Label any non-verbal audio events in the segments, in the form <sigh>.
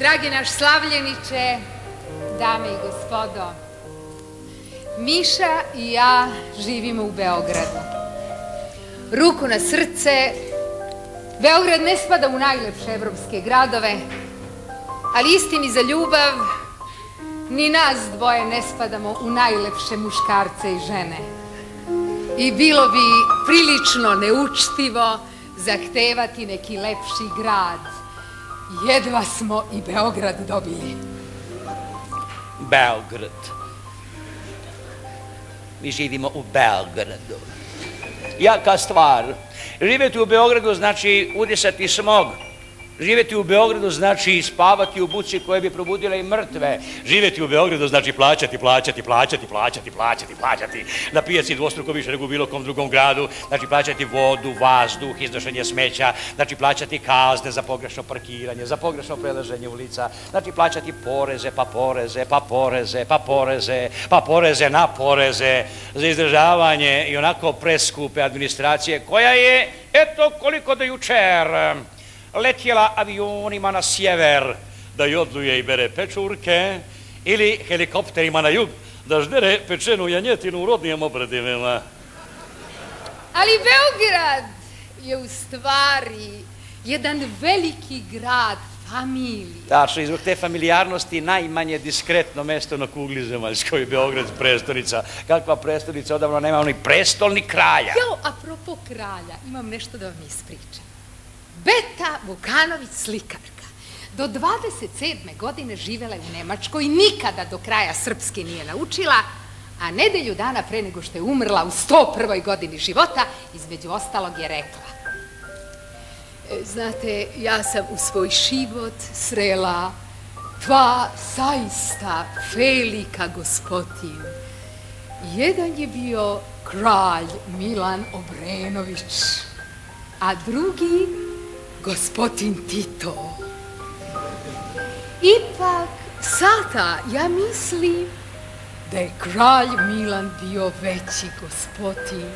Dragi naš slavljeniče, dame i gospodo, Miša i ja živimo u Beogradu. Ruku na srce, Beograd ne spada u najlepše evropske gradove, ali istini za ljubav, ni nas dvoje ne spadamo u najlepše muškarce i žene. I bilo bi prilično neučtivo zahtevati neki lepši grad. Jedva smo i Beograd dobili. Beograd. Mi živimo u Beogradu. Jaka stvar. Živjeti u Beogradu znači udisati smog. Živjeti u Beogradu znači spavati u buci koje bi probudile i mrtve. Živjeti u Beogradu znači plaćati, plaćati, plaćati, plaćati, plaćati, plaćati. Na pijaci dvostruko više nego u bilo kom drugom gradu. Znači plaćati vodu, vazduh, iznošenje smeća. Znači plaćati kazne za pogrešno parkiranje, za pogrešno prelaženje ulica. Znači plaćati poreze, pa poreze, pa poreze, pa poreze, pa poreze na poreze za izdržavanje i onako preskupe administracije koja je, eto koliko do jučer, letjela avionima na sjever da jodluje i bere pečurke ili helikopterima na jug da ždere pečenu janjetinu u rodnijem obradivima. Ali Beograd je u stvari jedan veliki grad familije. Tačno, i zbog te familijarnosti najmanje diskretno mesto na kugli zemaljskoj, Beograd prestonica. Kakva prestonica, odavno nema ni prestol ni kralja. Jo, apropo kralja, imam nešto da vam ispričam. Beta Vukanović slikarka. Do 27. godine živela je u Nemačkoj, nikada do kraja srpski nije naučila, a nedelju dana pre nego što je umrla u 101. godini života, između ostalog je rekla E, Znate, ja sam u svoj život srela dva zaista velika gospodin. Jedan je bio kralj Milan Obrenović, a drugi gospodin Tito. Ipak, sada ja mislim da je kralj Milan bio veći gospodin.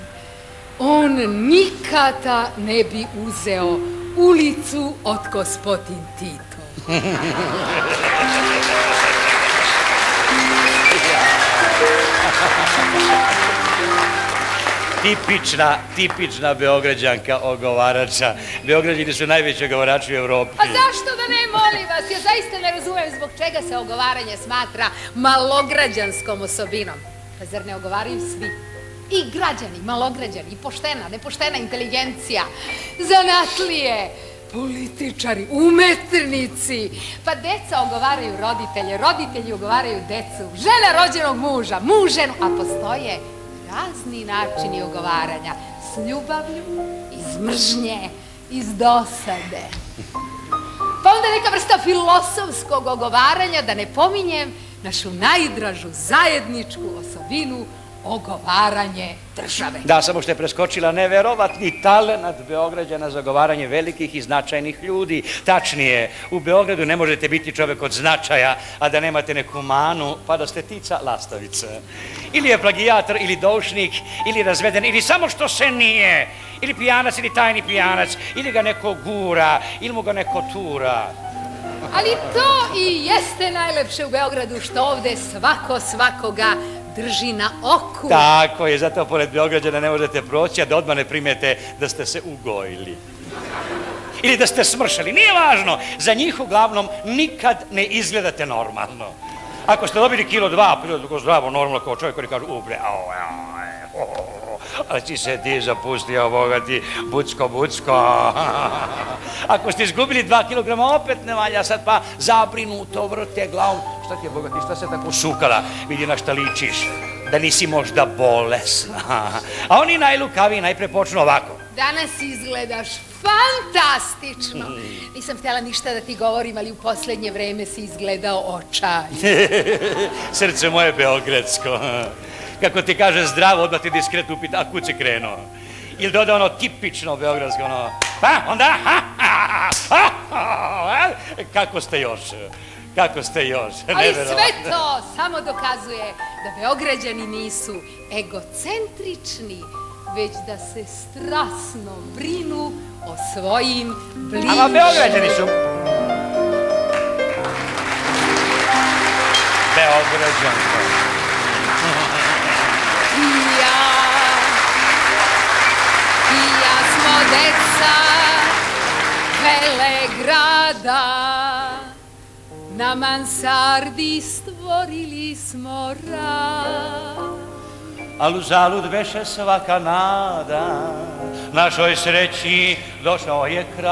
On nikada ne bi uzeo ulicu od gospodin Tito. <laughs> Tipična, tipična Beograđanka ogovarača. Beograđani su najveći ogovarači u Evropi. A zašto da ne, molim vas? Ja zaista ne razumem zbog čega se ogovaranje smatra malograđanskom osobinom. Pa zar ne ogovaraju svi? I građani, malograđani, i poštena, nepoštena inteligencija, zanatlije, političari, umetnici. Pa deca ogovaraju roditelje, roditelji ogovaraju decu, žena rođenog muža, muž ženu, a postoje razni načini ogovaranja. S ljubavlju, iz mržnje, iz dosade. Pa onda neka vrsta filosofskog ogovaranja, da ne pominjem našu najdražu zajedničku osobinu, ogovaranje države. Da, samo što je preskočila neverovatni talenat Beograđana za ogovaranje velikih i značajnih ljudi. Tačnije, u Beogradu ne možete biti čovek od značaja, a da nemate neku manu, pa da ste tica lastavica. Ili je plagijator, ili doušnik, ili razveden, ili samo što se nije. Ili pijanac, ili tajni pijanac, ili ga neko gura, ili mu ga neko tura. Ali to i jeste najlepše u Beogradu, što ovde svako svakoga drži na oku. Tako je, zato pored Beograđana ne možete proći, a da odmah ne primete da ste se ugojili. Ili da ste smršali, nije važno. Za njih uglavnom nikad ne izgledate normalno. Ako ste dobili kilo dva, tako zdravo, normalno, kao čovjek koji kaže, ubre, ao, ao, ao, a ti se ti zapustio, Boga ti, bucko, bucko. <laughs> Ako ste izgubili dva kilograma, opet ne valja sad pa zabrinuto vrte glavom. Šta ti je, Boga ti, šta se tako sukala? Vidi na šta ličiš, da nisi možda bolesna. <laughs> A oni najlukaviji najpre počnu ovako. Danas izgledaš fantastično. Nisam htjela ništa da ti govorim, ali u poslednje vreme si izgledao očaj. <laughs> Srce moje beogradsko. Kako ti kaže zdravo, odmah ti diskretno upita, a kud si krenuo? Ili doda ono tipično beogradsko, ono, pa onda, ha, ha, ha, ha, kako ste još? Kako ste još? Ali sve to samo dokazuje da Beograđani nisu egocentrični, već da se strasno brinu o svojim bližnjim. Ama Beograđani su... Beograđanka. Velegrada. Na mansardi stvorili smo rad. Al uzalud veše svaka nada, našoj sreći došao je kraj.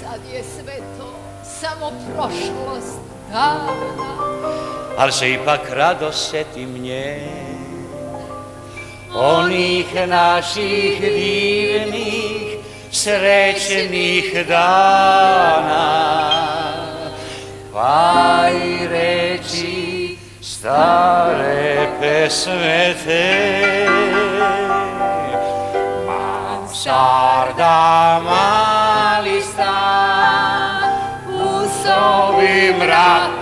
Sad je sve to samo prošlost dana. Al se ipak rado setim nje, onih naših divnih, srećnih dana. I reći stare pesme te, Mansarda mali stan, U sobi mrak,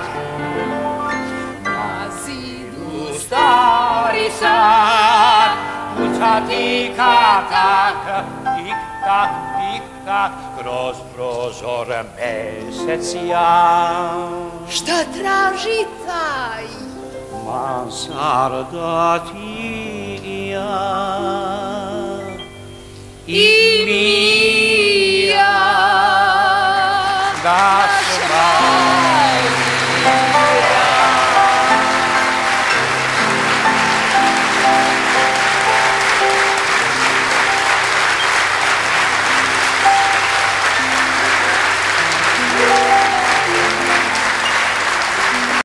stari sad, kuca tika tak, tik tak, tik tak, kroz prozor mesec ja. Šta traži taj? Mansarda ti i ja. I